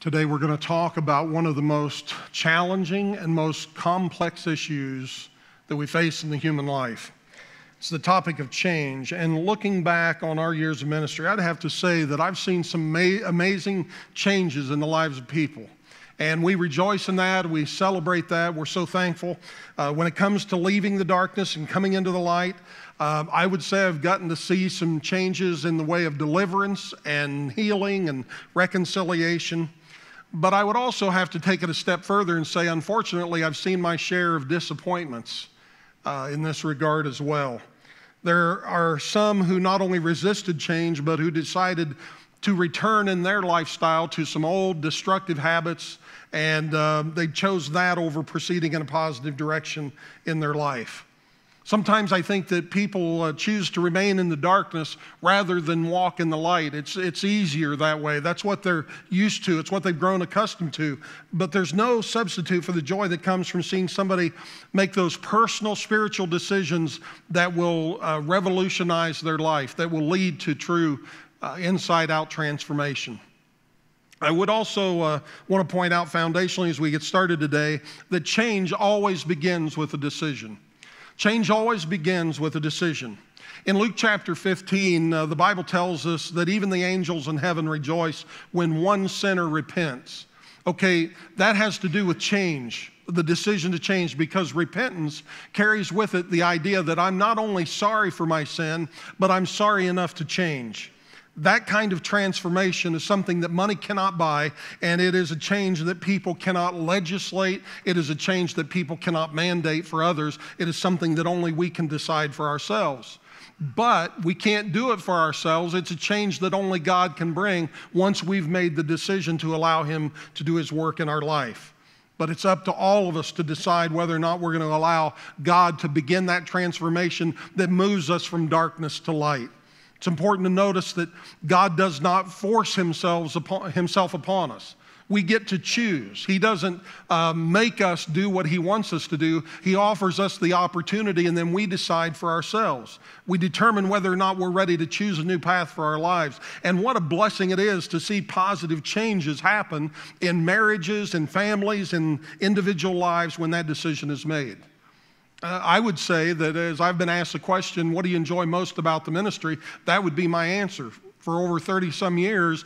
Today, we're going to talk about one of the most challenging and most complex issues that we face in the human life. It's the topic of change. And looking back on our years of ministry, I'd have to say that I've seen some ma- amazing changes in the lives of people. And we rejoice in that. We celebrate that. We're so thankful. Uh, when it comes to leaving the darkness and coming into the light, uh, I would say I've gotten to see some changes in the way of deliverance and healing and reconciliation. But I would also have to take it a step further and say, unfortunately, I've seen my share of disappointments uh, in this regard as well. There are some who not only resisted change, but who decided to return in their lifestyle to some old destructive habits, and uh, they chose that over proceeding in a positive direction in their life. Sometimes I think that people uh, choose to remain in the darkness rather than walk in the light. It's, it's easier that way. That's what they're used to, it's what they've grown accustomed to. But there's no substitute for the joy that comes from seeing somebody make those personal spiritual decisions that will uh, revolutionize their life, that will lead to true uh, inside out transformation. I would also uh, want to point out foundationally as we get started today that change always begins with a decision. Change always begins with a decision. In Luke chapter 15, uh, the Bible tells us that even the angels in heaven rejoice when one sinner repents. Okay, that has to do with change, the decision to change, because repentance carries with it the idea that I'm not only sorry for my sin, but I'm sorry enough to change. That kind of transformation is something that money cannot buy, and it is a change that people cannot legislate. It is a change that people cannot mandate for others. It is something that only we can decide for ourselves. But we can't do it for ourselves. It's a change that only God can bring once we've made the decision to allow Him to do His work in our life. But it's up to all of us to decide whether or not we're going to allow God to begin that transformation that moves us from darkness to light. It's important to notice that God does not force himself upon, himself upon us. We get to choose. He doesn't uh, make us do what He wants us to do. He offers us the opportunity, and then we decide for ourselves. We determine whether or not we're ready to choose a new path for our lives. And what a blessing it is to see positive changes happen in marriages and families and individual lives when that decision is made. Uh, I would say that as I've been asked the question, what do you enjoy most about the ministry? That would be my answer. For over 30 some years,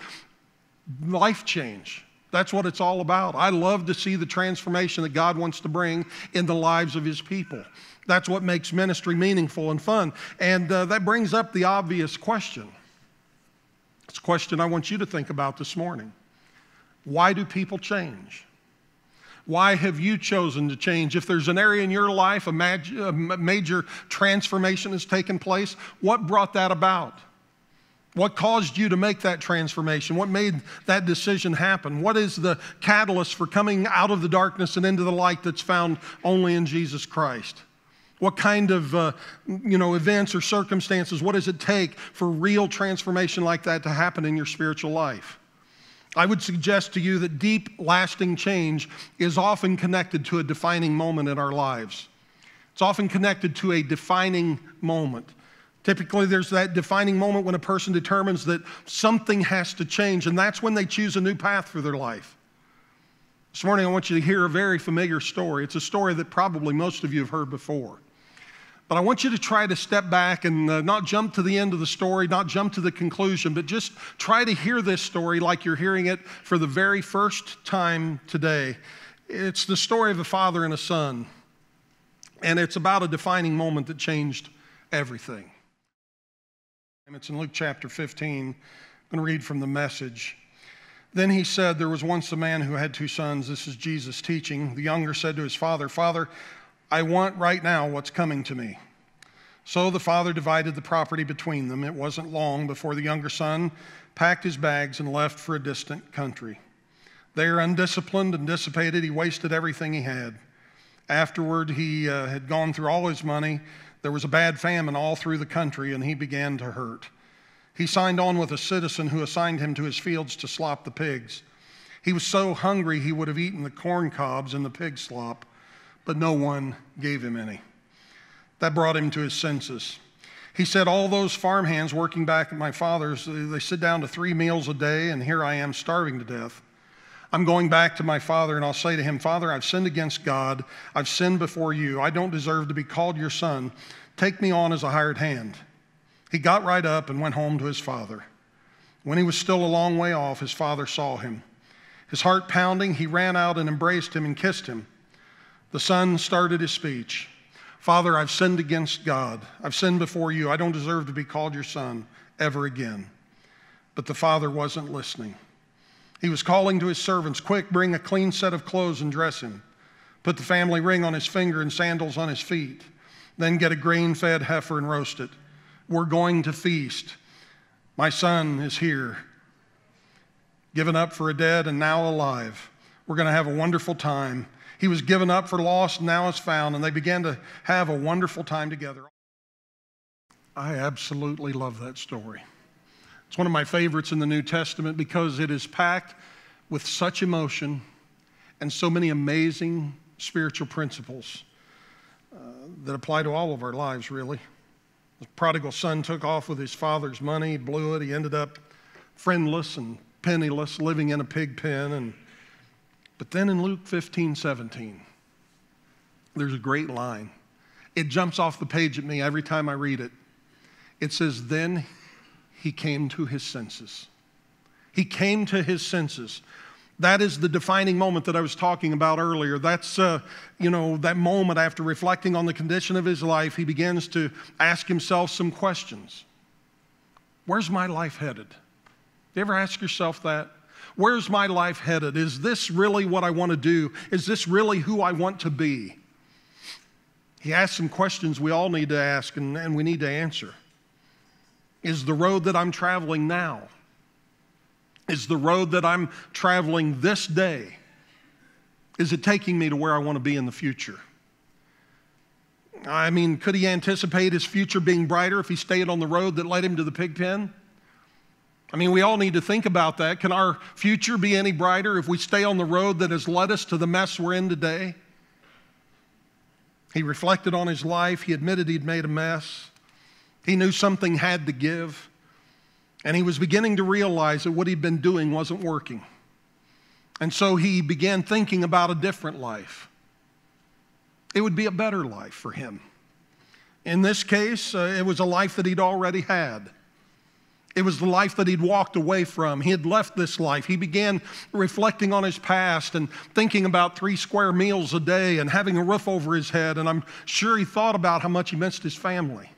life change. That's what it's all about. I love to see the transformation that God wants to bring in the lives of His people. That's what makes ministry meaningful and fun. And uh, that brings up the obvious question. It's a question I want you to think about this morning. Why do people change? Why have you chosen to change? If there's an area in your life, a, a major transformation has taken place, what brought that about? What caused you to make that transformation? What made that decision happen? What is the catalyst for coming out of the darkness and into the light that's found only in Jesus Christ? What kind of uh, you know, events or circumstances, what does it take for real transformation like that to happen in your spiritual life? I would suggest to you that deep, lasting change is often connected to a defining moment in our lives. It's often connected to a defining moment. Typically, there's that defining moment when a person determines that something has to change, and that's when they choose a new path for their life. This morning, I want you to hear a very familiar story. It's a story that probably most of you have heard before. But I want you to try to step back and uh, not jump to the end of the story, not jump to the conclusion, but just try to hear this story like you're hearing it for the very first time today. It's the story of a father and a son, and it's about a defining moment that changed everything. And it's in Luke chapter 15. I'm going to read from the message. Then he said, There was once a man who had two sons. This is Jesus teaching. The younger said to his father, Father, I want right now what's coming to me. So the father divided the property between them. It wasn't long before the younger son packed his bags and left for a distant country. There, undisciplined and dissipated, he wasted everything he had. Afterward, he uh, had gone through all his money. There was a bad famine all through the country, and he began to hurt. He signed on with a citizen who assigned him to his fields to slop the pigs. He was so hungry he would have eaten the corn cobs and the pig slop but no one gave him any. That brought him to his senses. He said, All those farmhands working back at my father's, they sit down to three meals a day, and here I am starving to death. I'm going back to my father and I'll say to him, Father, I've sinned against God. I've sinned before you. I don't deserve to be called your son. Take me on as a hired hand. He got right up and went home to his father. When he was still a long way off, his father saw him. His heart pounding, he ran out and embraced him and kissed him. The son started his speech Father, I've sinned against God. I've sinned before you. I don't deserve to be called your son ever again. But the father wasn't listening. He was calling to his servants, Quick, bring a clean set of clothes and dress him. Put the family ring on his finger and sandals on his feet. Then get a grain fed heifer and roast it. We're going to feast. My son is here, given up for a dead and now alive. We're going to have a wonderful time. He was given up for lost, now is found, and they began to have a wonderful time together. I absolutely love that story. It's one of my favorites in the New Testament because it is packed with such emotion and so many amazing spiritual principles uh, that apply to all of our lives, really. The prodigal son took off with his father's money, blew it. He ended up friendless and penniless, living in a pig pen. And, but then in Luke 15, 17, there's a great line. It jumps off the page at me every time I read it. It says, Then he came to his senses. He came to his senses. That is the defining moment that I was talking about earlier. That's, uh, you know, that moment after reflecting on the condition of his life, he begins to ask himself some questions. Where's my life headed? Do You ever ask yourself that? Where's my life headed? Is this really what I want to do? Is this really who I want to be? He asked some questions we all need to ask and, and we need to answer. Is the road that I'm traveling now? Is the road that I'm traveling this day? Is it taking me to where I want to be in the future? I mean, could he anticipate his future being brighter if he stayed on the road that led him to the pig pen? I mean, we all need to think about that. Can our future be any brighter if we stay on the road that has led us to the mess we're in today? He reflected on his life. He admitted he'd made a mess. He knew something had to give. And he was beginning to realize that what he'd been doing wasn't working. And so he began thinking about a different life. It would be a better life for him. In this case, uh, it was a life that he'd already had. It was the life that he'd walked away from. He had left this life. He began reflecting on his past and thinking about three square meals a day and having a roof over his head. And I'm sure he thought about how much he missed his family.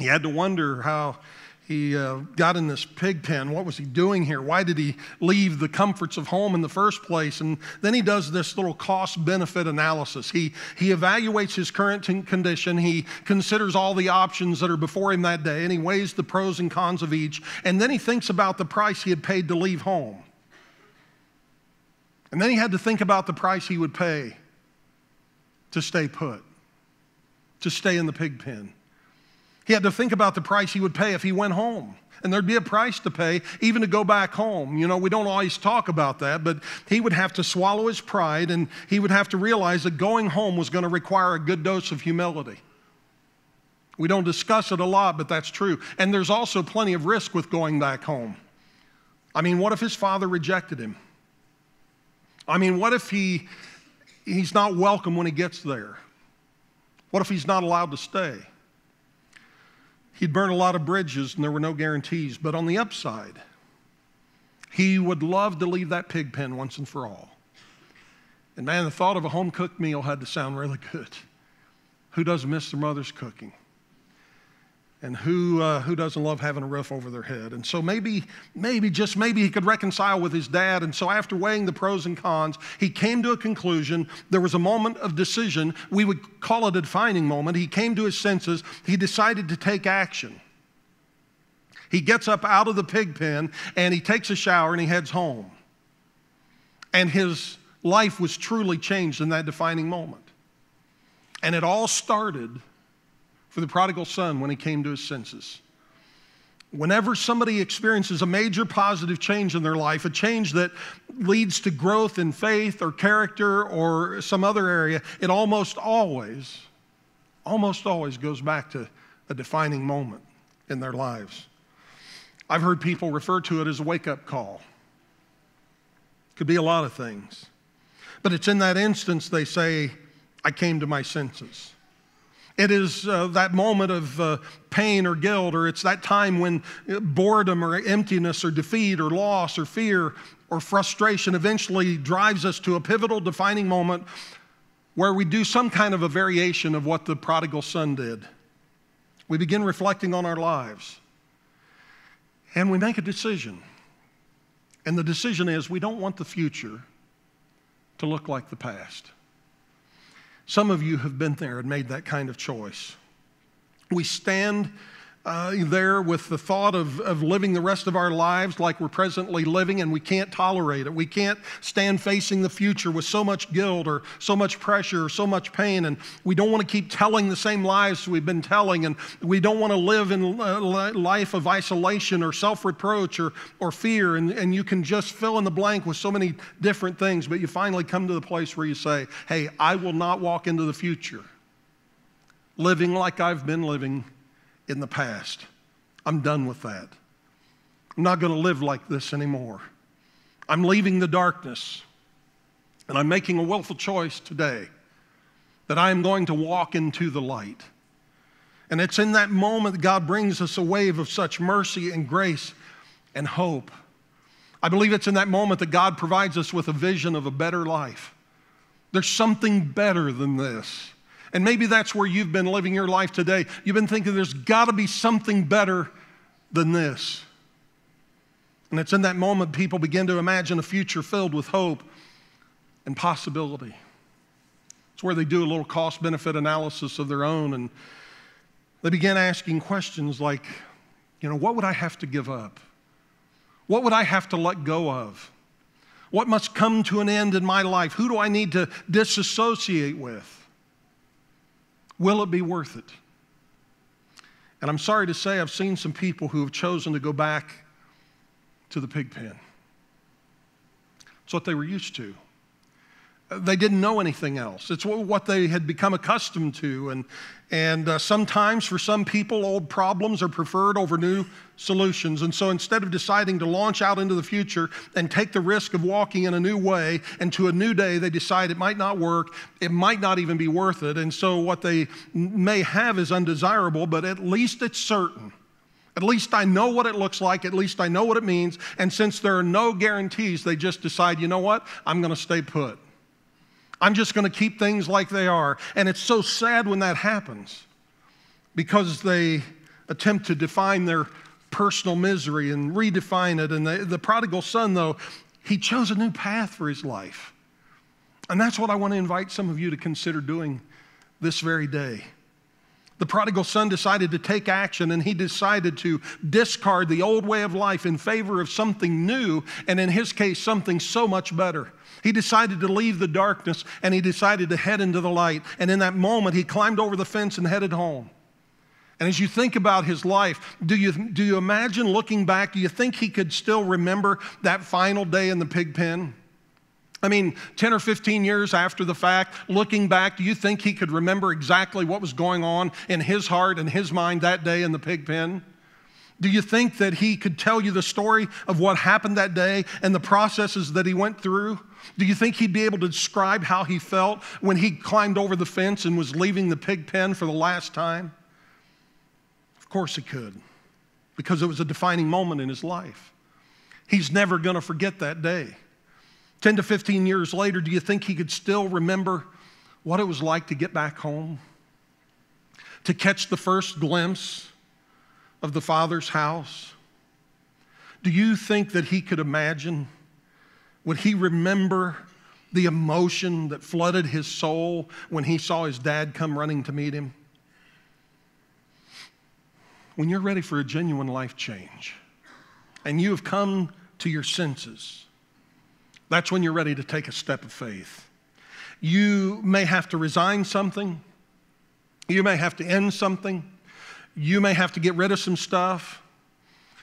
He had to wonder how he uh, got in this pig pen. What was he doing here? Why did he leave the comforts of home in the first place? And then he does this little cost benefit analysis. He, he evaluates his current condition. He considers all the options that are before him that day, and he weighs the pros and cons of each. And then he thinks about the price he had paid to leave home. And then he had to think about the price he would pay to stay put, to stay in the pig pen. He had to think about the price he would pay if he went home. And there'd be a price to pay, even to go back home. You know, we don't always talk about that, but he would have to swallow his pride and he would have to realize that going home was going to require a good dose of humility. We don't discuss it a lot, but that's true. And there's also plenty of risk with going back home. I mean, what if his father rejected him? I mean, what if he, he's not welcome when he gets there? What if he's not allowed to stay? He'd burn a lot of bridges and there were no guarantees. But on the upside, he would love to leave that pig pen once and for all. And man, the thought of a home cooked meal had to sound really good. Who doesn't miss their mother's cooking? And who, uh, who doesn't love having a roof over their head? And so maybe, maybe, just maybe he could reconcile with his dad. And so after weighing the pros and cons, he came to a conclusion. There was a moment of decision. We would call it a defining moment. He came to his senses. He decided to take action. He gets up out of the pig pen and he takes a shower and he heads home. And his life was truly changed in that defining moment. And it all started for the prodigal son when he came to his senses. Whenever somebody experiences a major positive change in their life, a change that leads to growth in faith or character or some other area, it almost always, almost always goes back to a defining moment in their lives. I've heard people refer to it as a wake up call. Could be a lot of things. But it's in that instance they say, I came to my senses. It is uh, that moment of uh, pain or guilt, or it's that time when uh, boredom or emptiness or defeat or loss or fear or frustration eventually drives us to a pivotal defining moment where we do some kind of a variation of what the prodigal son did. We begin reflecting on our lives and we make a decision. And the decision is we don't want the future to look like the past. Some of you have been there and made that kind of choice. We stand uh, there with the thought of, of living the rest of our lives like we're presently living, and we can't tolerate it. We can't stand facing the future with so much guilt or so much pressure or so much pain, and we don't want to keep telling the same lies we've been telling, and we don't want to live in a life of isolation or self reproach or, or fear, and, and you can just fill in the blank with so many different things, but you finally come to the place where you say, Hey, I will not walk into the future living like I've been living in the past. I'm done with that. I'm not going to live like this anymore. I'm leaving the darkness, and I'm making a willful choice today that I am going to walk into the light. And it's in that moment that God brings us a wave of such mercy and grace and hope. I believe it's in that moment that God provides us with a vision of a better life. There's something better than this. And maybe that's where you've been living your life today. You've been thinking there's got to be something better than this. And it's in that moment people begin to imagine a future filled with hope and possibility. It's where they do a little cost benefit analysis of their own and they begin asking questions like, you know, what would I have to give up? What would I have to let go of? What must come to an end in my life? Who do I need to disassociate with? Will it be worth it? And I'm sorry to say, I've seen some people who have chosen to go back to the pig pen. It's what they were used to. They didn't know anything else. It's what they had become accustomed to. And, and uh, sometimes for some people, old problems are preferred over new solutions. And so instead of deciding to launch out into the future and take the risk of walking in a new way and to a new day, they decide it might not work, it might not even be worth it. And so what they may have is undesirable, but at least it's certain. At least I know what it looks like. At least I know what it means. And since there are no guarantees, they just decide, you know what? I'm going to stay put. I'm just going to keep things like they are. And it's so sad when that happens because they attempt to define their personal misery and redefine it. And the, the prodigal son, though, he chose a new path for his life. And that's what I want to invite some of you to consider doing this very day. The prodigal son decided to take action and he decided to discard the old way of life in favor of something new, and in his case, something so much better. He decided to leave the darkness and he decided to head into the light. And in that moment, he climbed over the fence and headed home. And as you think about his life, do you, do you imagine looking back? Do you think he could still remember that final day in the pig pen? I mean, 10 or 15 years after the fact, looking back, do you think he could remember exactly what was going on in his heart and his mind that day in the pig pen? Do you think that he could tell you the story of what happened that day and the processes that he went through? Do you think he'd be able to describe how he felt when he climbed over the fence and was leaving the pig pen for the last time? Of course he could, because it was a defining moment in his life. He's never going to forget that day. 10 to 15 years later, do you think he could still remember what it was like to get back home? To catch the first glimpse of the Father's house? Do you think that he could imagine? Would he remember the emotion that flooded his soul when he saw his dad come running to meet him? When you're ready for a genuine life change and you have come to your senses, that's when you're ready to take a step of faith. You may have to resign something, you may have to end something, you may have to get rid of some stuff,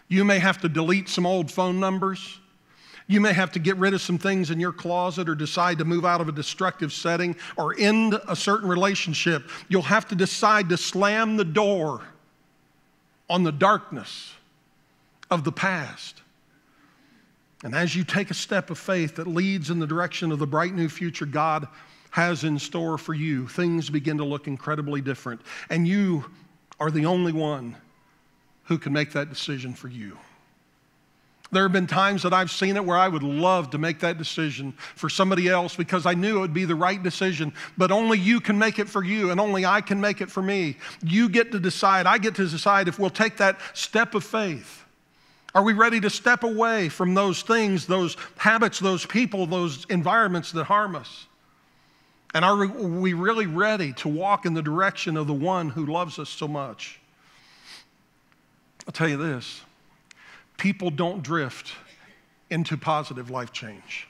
you may have to delete some old phone numbers. You may have to get rid of some things in your closet or decide to move out of a destructive setting or end a certain relationship. You'll have to decide to slam the door on the darkness of the past And as you take a step of faith that leads in the direction of the bright new future God has in store for you, things begin to look incredibly different. And you are the only one who can make that decision for you. There have been times that I've seen it where I would love to make that decision for somebody else because I knew it would be the right decision, but only you can make it for you and only I can make it for me. You get to decide, I get to decide if we'll take that step of faith. Are we ready to step away from those things, those habits, those people, those environments that harm us? And are we really ready to walk in the direction of the one who loves us so much? I'll tell you this people don't drift into positive life change.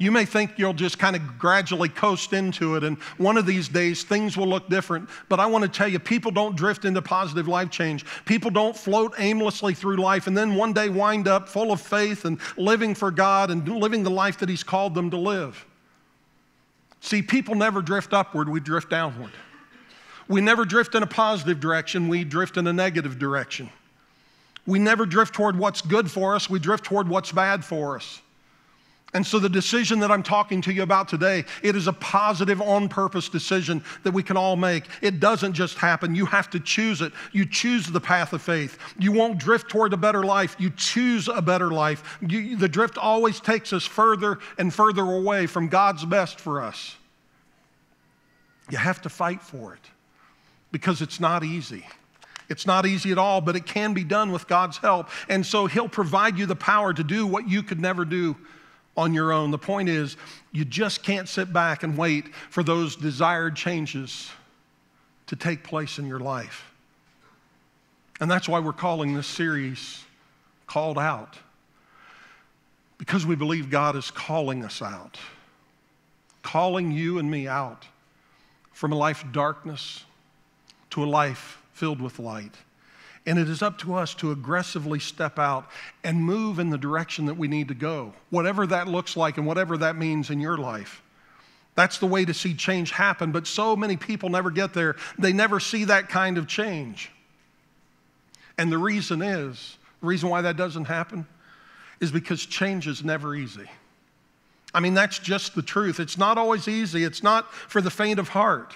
You may think you'll just kind of gradually coast into it, and one of these days things will look different. But I want to tell you, people don't drift into positive life change. People don't float aimlessly through life and then one day wind up full of faith and living for God and living the life that He's called them to live. See, people never drift upward, we drift downward. We never drift in a positive direction, we drift in a negative direction. We never drift toward what's good for us, we drift toward what's bad for us. And so the decision that I'm talking to you about today, it is a positive on purpose decision that we can all make. It doesn't just happen. You have to choose it. You choose the path of faith. You won't drift toward a better life. You choose a better life. You, the drift always takes us further and further away from God's best for us. You have to fight for it because it's not easy. It's not easy at all, but it can be done with God's help. And so He'll provide you the power to do what you could never do on your own. The point is, you just can't sit back and wait for those desired changes to take place in your life. And that's why we're calling this series Called Out, because we believe God is calling us out, calling you and me out from a life of darkness to a life filled with light. And it is up to us to aggressively step out and move in the direction that we need to go, whatever that looks like and whatever that means in your life. That's the way to see change happen, but so many people never get there. They never see that kind of change. And the reason is, the reason why that doesn't happen is because change is never easy. I mean, that's just the truth. It's not always easy, it's not for the faint of heart.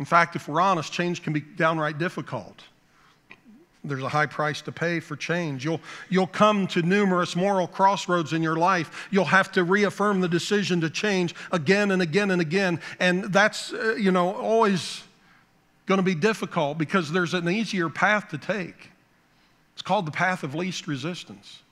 In fact, if we're honest, change can be downright difficult. There's a high price to pay for change. You'll, you'll come to numerous moral crossroads in your life. You'll have to reaffirm the decision to change again and again and again. And that's, uh, you know, always going to be difficult because there's an easier path to take. It's called the path of least resistance.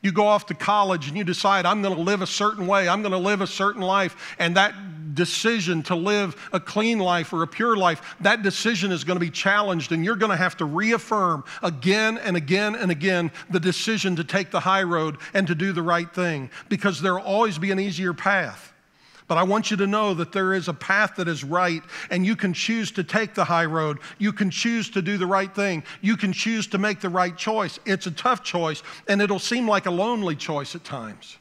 You go off to college and you decide, I'm going to live a certain way, I'm going to live a certain life, and that decision to live a clean life or a pure life, that decision is going to be challenged, and you're going to have to reaffirm again and again and again the decision to take the high road and to do the right thing because there will always be an easier path. But I want you to know that there is a path that is right, and you can choose to take the high road. You can choose to do the right thing. You can choose to make the right choice. It's a tough choice, and it'll seem like a lonely choice at times.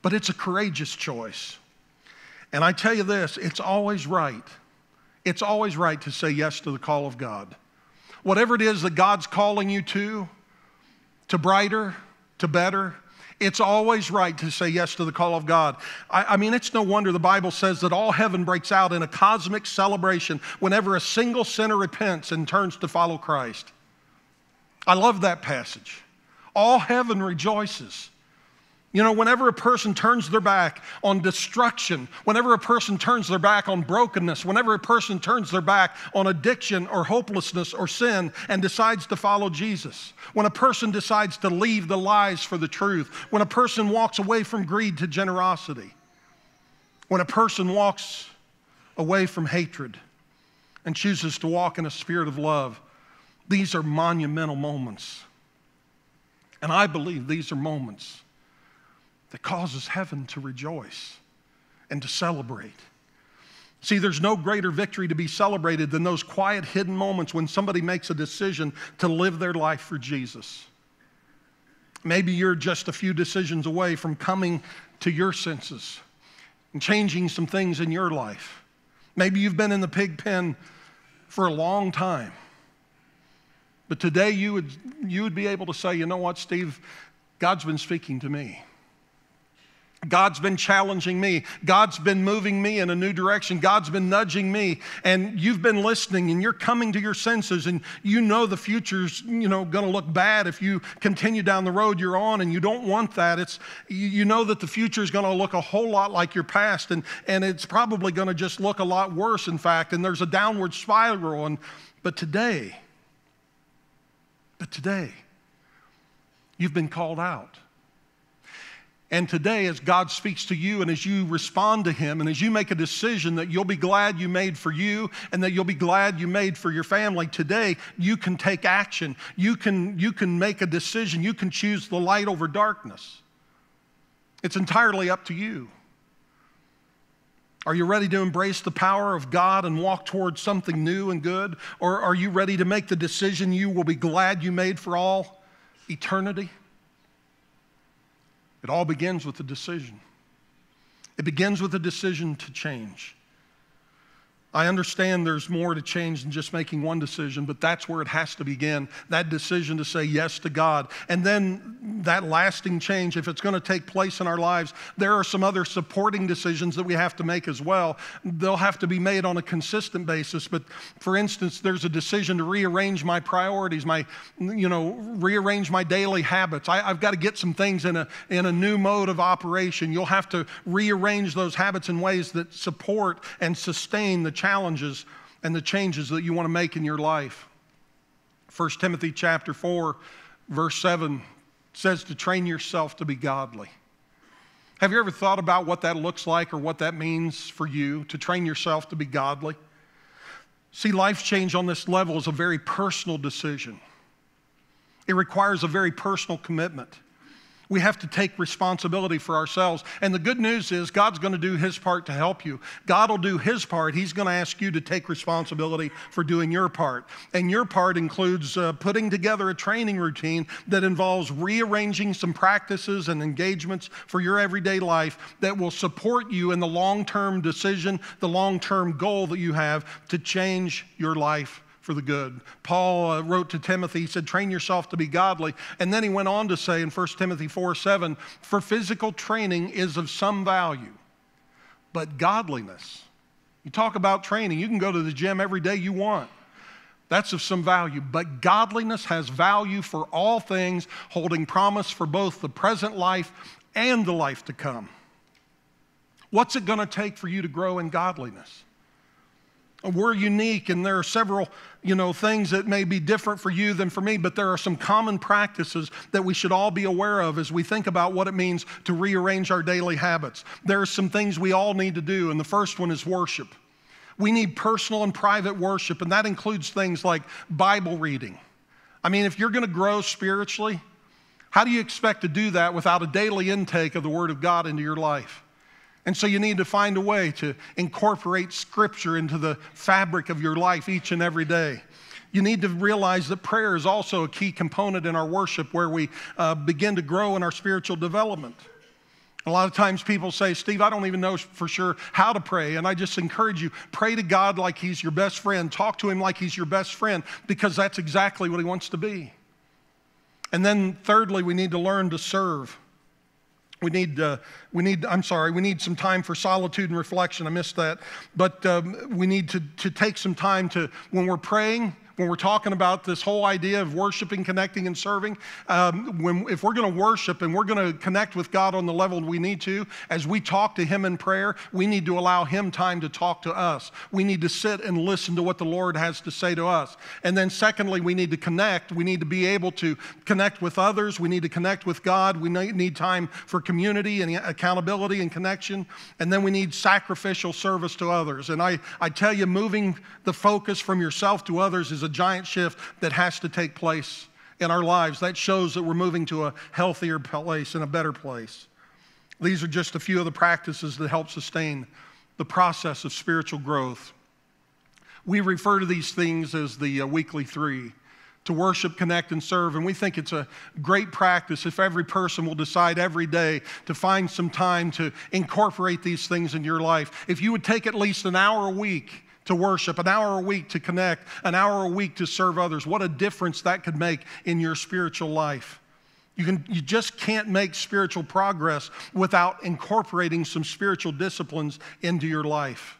But it's a courageous choice. And I tell you this it's always right. It's always right to say yes to the call of God. Whatever it is that God's calling you to, to brighter, to better, it's always right to say yes to the call of God. I, I, mean, it's no wonder the Bible says that all heaven breaks out in a cosmic celebration whenever a single sinner repents and turns to follow Christ. I love that passage. All heaven rejoices. You know, whenever a person turns their back on destruction, whenever a person turns their back on brokenness, whenever a person turns their back on addiction or hopelessness or sin and decides to follow Jesus, when a person decides to leave the lies for the truth, when a person walks away from greed to generosity, when a person walks away from hatred and chooses to walk in a spirit of love, these are monumental moments. And I believe these are moments that causes heaven to rejoice and to celebrate. See, there's no greater victory to be celebrated than those quiet, hidden moments when somebody makes a decision to live their life for Jesus. Maybe you're just a few decisions away from coming to your senses and changing some things in your life. Maybe you've been in the pig pen for a long time. But today you would, you would be able to say, you know what, Steve, God's been speaking to me. God's been challenging me. God's been moving me in a new direction. God's been nudging me. And you've been listening and you're coming to your senses and you know the future's, you know, going to look bad if you continue down the road you're on and you don't want that. It's you know that the future is going to look a whole lot like your past and and it's probably going to just look a lot worse in fact and there's a downward spiral and but today but today you've been called out. And today, as God speaks to you and as you respond to Him and as you make a decision that you'll be glad you made for you and that you'll be glad you made for your family, today you can take action. You can, you can make a decision. You can choose the light over darkness. It's entirely up to you. Are you ready to embrace the power of God and walk towards something new and good? Or are you ready to make the decision you will be glad you made for all eternity? It all begins with a decision. It begins with a decision to change. I understand there's more to change than just making one decision, but that's where it has to begin that decision to say yes to God. And then that lasting change, if it's going to take place in our lives, there are some other supporting decisions that we have to make as well. They'll have to be made on a consistent basis. But for instance, there's a decision to rearrange my priorities, my, you know, rearrange my daily habits. I, have got to get some things in a, in a new mode of operation. You'll have to rearrange those habits in ways that support and sustain the challenges and the changes that you want to make in your life. 1 Timothy chapter 4 verse 7 says to train yourself to be godly. Have you ever thought about what that looks like or what that means for you to train yourself to be godly? See, life change on this level is a very personal decision. It requires a very personal commitment. We have to take responsibility for ourselves. And the good news is, God's going to do His part to help you. God will do His part. He's going to ask you to take responsibility for doing your part. And your part includes uh, putting together a training routine that involves rearranging some practices and engagements for your everyday life that will support you in the long term decision, the long term goal that you have to change your life for the good. Paul uh, wrote to Timothy, he said, train yourself to be godly. And then he went on to say in 1 Timothy 4 7, for physical training is of some value, but godliness. You talk about training, you can go to the gym every day you want. That's of some value. But godliness has value for all things, holding promise for both the present life and the life to come. What's it going to take for you to grow in godliness? We're unique and there are several you know things that may be different for you than for me but there are some common practices that we should all be aware of as we think about what it means to rearrange our daily habits. There are some things we all need to do and the first one is worship. We need personal and private worship and that includes things like bible reading. I mean if you're going to grow spiritually how do you expect to do that without a daily intake of the word of god into your life and so you need to find a way to incorporate Scripture into the fabric of your life each and every day. You need to realize that prayer is also a key component in our worship where we uh, begin to grow in our spiritual development. A lot of times people say, Steve, I don't even know for sure how to pray. And I just encourage you pray to God like He's your best friend, talk to Him like He's your best friend, because that's exactly what He wants to be. And then, thirdly, we need to learn to serve. We need, uh, we need, I'm sorry, we need some time for solitude and reflection. I missed that. But um, we need to, to take some time to, when we're praying, when we're talking about this whole idea of worshiping, connecting, and serving, um, when, if we're going to worship and we're going to connect with God on the level we need to, as we talk to Him in prayer, we need to allow Him time to talk to us. We need to sit and listen to what the Lord has to say to us. And then, secondly, we need to connect. We need to be able to connect with others. We need to connect with God. We need time for community and accountability and connection. And then we need sacrificial service to others. And I, I tell you, moving the focus from yourself to others is a giant shift that has to take place in our lives. That shows that we're moving to a healthier place and a better place. These are just a few of the practices that help sustain the process of spiritual growth. We refer to these things as the uh, weekly three to worship, connect, and serve. And we think it's a great practice if every person will decide every day to find some time to incorporate these things in your life. If you would take at least an hour a week to worship, an hour a week to connect, an hour a week to serve others. What a difference that could make in your spiritual life. You, can, you just can't make spiritual progress without incorporating some spiritual disciplines into your life.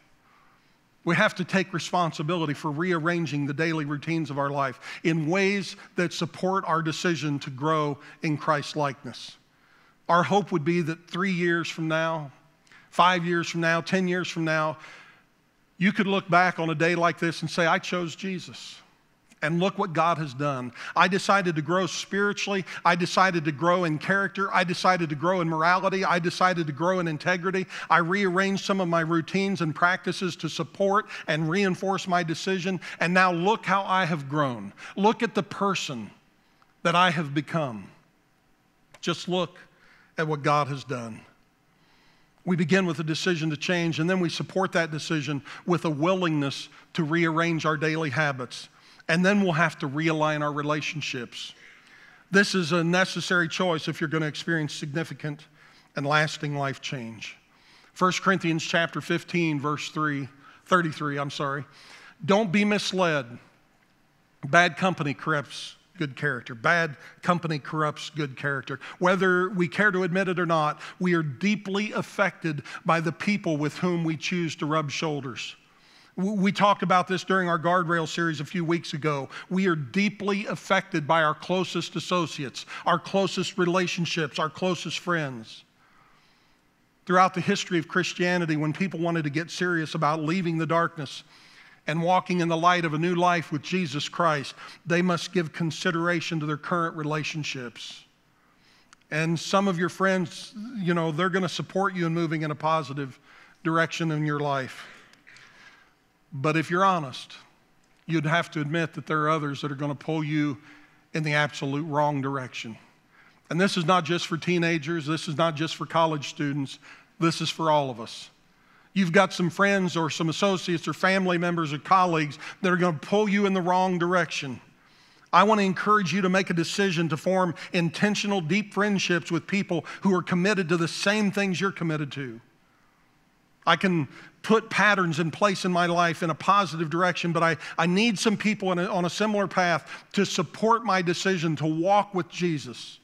We have to take responsibility for rearranging the daily routines of our life in ways that support our decision to grow in Christ likeness. Our hope would be that three years from now, five years from now, 10 years from now, you could look back on a day like this and say, I chose Jesus. And look what God has done. I decided to grow spiritually. I decided to grow in character. I decided to grow in morality. I decided to grow in integrity. I rearranged some of my routines and practices to support and reinforce my decision. And now look how I have grown. Look at the person that I have become. Just look at what God has done. We begin with a decision to change, and then we support that decision with a willingness to rearrange our daily habits. And then we'll have to realign our relationships. This is a necessary choice if you're going to experience significant and lasting life change. 1 Corinthians chapter 15 verse 3 33, I'm sorry. Don't be misled. Bad company corrupts good character. Bad company corrupts good character. Whether we care to admit it or not, we are deeply affected by the people with whom we choose to rub shoulders. We talked about this during our guardrail series a few weeks ago. We are deeply affected by our closest associates, our closest relationships, our closest friends. Throughout the history of Christianity, when people wanted to get serious about leaving the darkness, and walking in the light of a new life with Jesus Christ, they must give consideration to their current relationships. And some of your friends, you know, they're going to support you in moving in a positive direction in your life. But if you're honest, you'd have to admit that there are others that are going to pull you in the absolute wrong direction. And this is not just for teenagers, this is not just for college students, this is for all of us. You've got some friends or some associates or family members or colleagues that are going to pull you in the wrong direction. I want to encourage you to make a decision to form intentional, deep friendships with people who are committed to the same things you're committed to. I can put patterns in place in my life in a positive direction, but I, I need some people a, on a similar path to support my decision to walk with Jesus.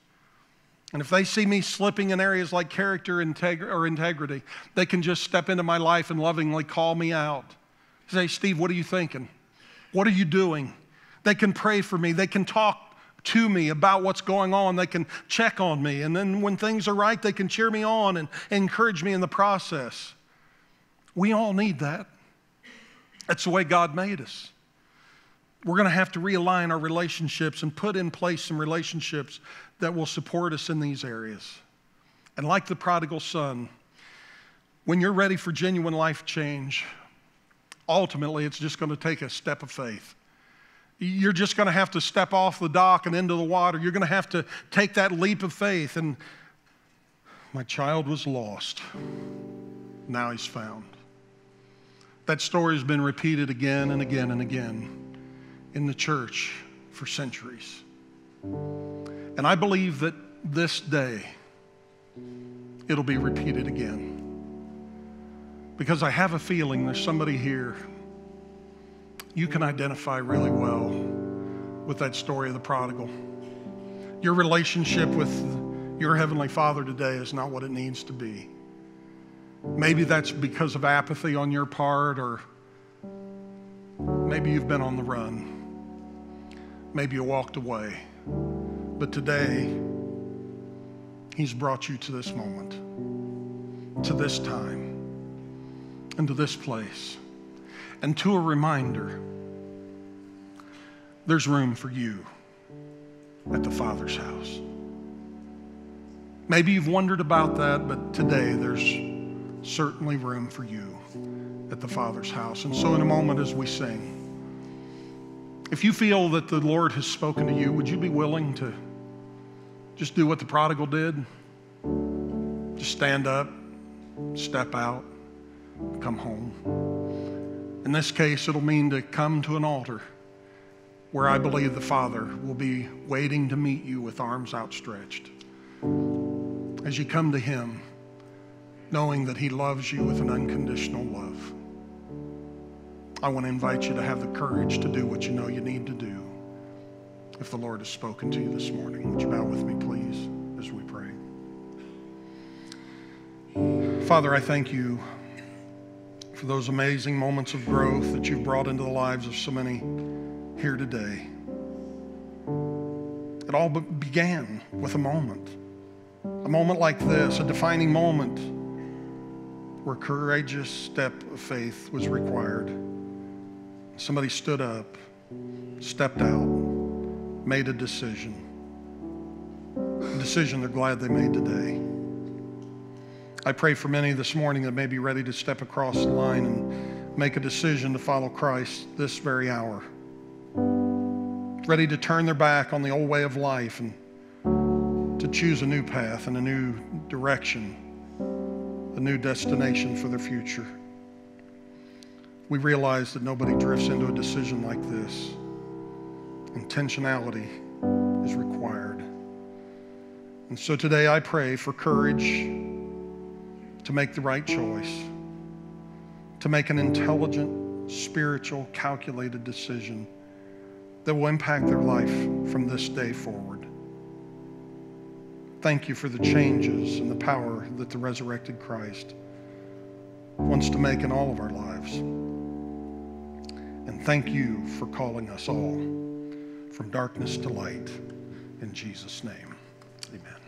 And if they see me slipping in areas like character or integrity, they can just step into my life and lovingly call me out. Say, Steve, what are you thinking? What are you doing? They can pray for me. They can talk to me about what's going on. They can check on me. And then when things are right, they can cheer me on and encourage me in the process. We all need that. That's the way God made us. We're going to have to realign our relationships and put in place some relationships that will support us in these areas. And like the prodigal son, when you're ready for genuine life change, ultimately it's just going to take a step of faith. You're just going to have to step off the dock and into the water. You're going to have to take that leap of faith. And my child was lost. Now he's found. That story has been repeated again and again and again in the church for centuries. And I believe that this day it'll be repeated again. Because I have a feeling there's somebody here you can identify really well with that story of the prodigal. Your relationship with your Heavenly Father today is not what it needs to be. Maybe that's because of apathy on your part, or maybe you've been on the run. Maybe you walked away. But today, He's brought you to this moment, to this time, and to this place, and to a reminder there's room for you at the Father's house. Maybe you've wondered about that, but today there's certainly room for you at the Father's house. And so, in a moment, as we sing, if you feel that the Lord has spoken to you, would you be willing to just do what the prodigal did? Just stand up, step out, come home. In this case, it'll mean to come to an altar where I believe the Father will be waiting to meet you with arms outstretched. As you come to Him, knowing that He loves you with an unconditional love. I want to invite you to have the courage to do what you know you need to do. If the Lord has spoken to you this morning, would you bow with me, please, as we pray? Father, I thank you for those amazing moments of growth that you've brought into the lives of so many here today. It all began with a moment, a moment like this, a defining moment where courageous step of faith was required. Somebody stood up, stepped out, made a decision. A decision they're glad they made today. I pray for many this morning that may be ready to step across the line and make a decision to follow Christ this very hour. Ready to turn their back on the old way of life and to choose a new path and a new direction, a new destination for their future. We realize that nobody drifts into a decision like this. Intentionality is required. And so today I pray for courage to make the right choice, to make an intelligent, spiritual, calculated decision that will impact their life from this day forward. Thank you for the changes and the power that the resurrected Christ wants to make in all of our lives. And thank you for calling us all from darkness to light. In Jesus' name, amen.